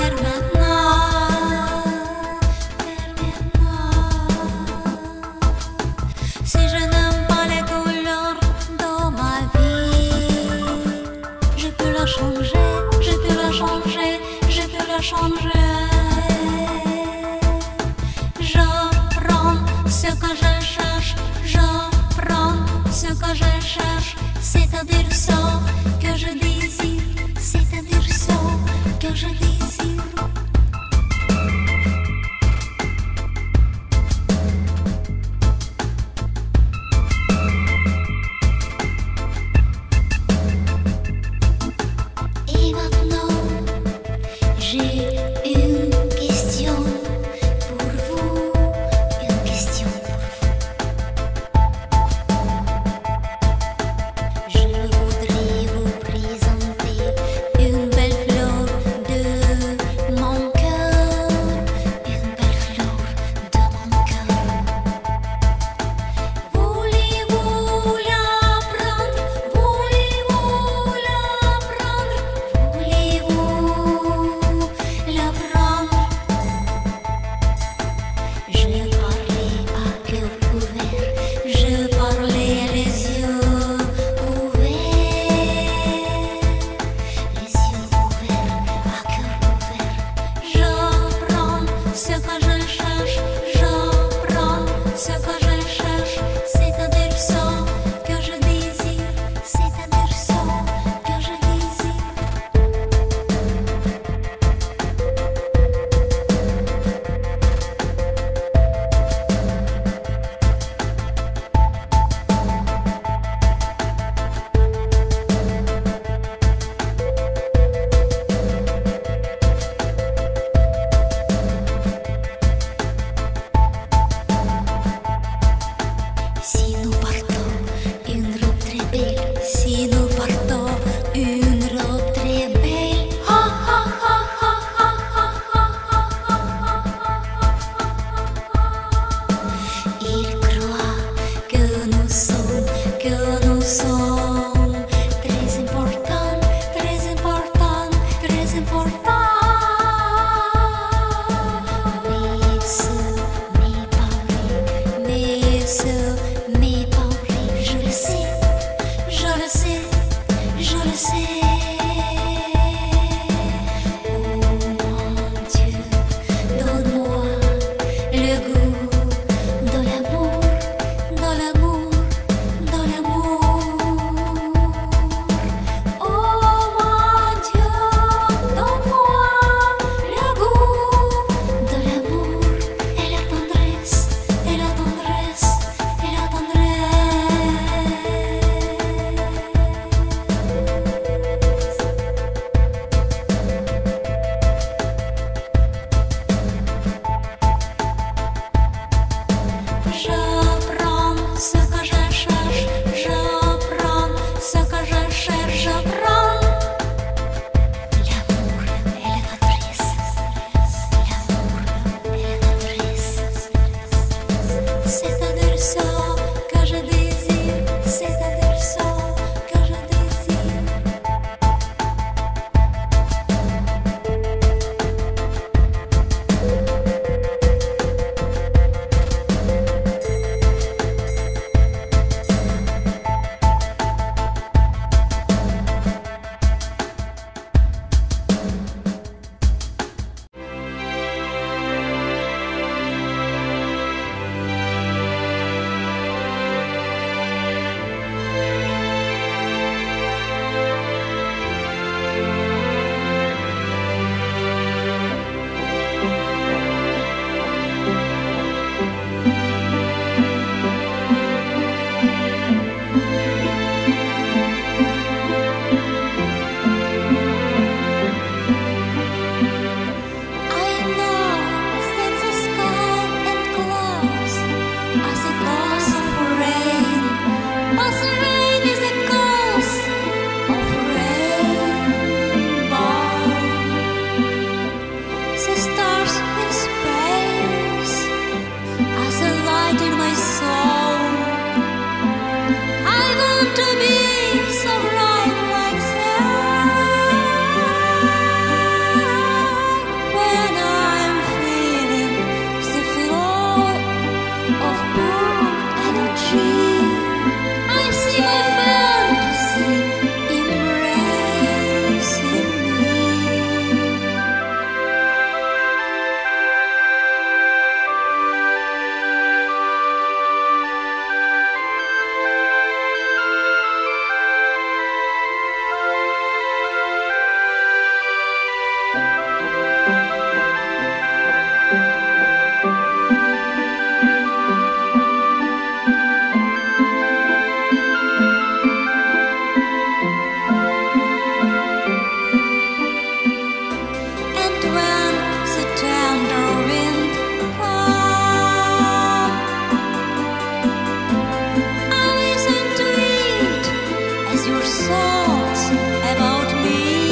Maintenant, maintenant, si je n'aime pas les couleurs dans ma vie, je peux la changer, je peux la changer, je peux la changer. Je prends ce que je cherche, je prends ce que je cherche, c'est-à-dire ce que je désire. Может, и сильнее. thoughts about me.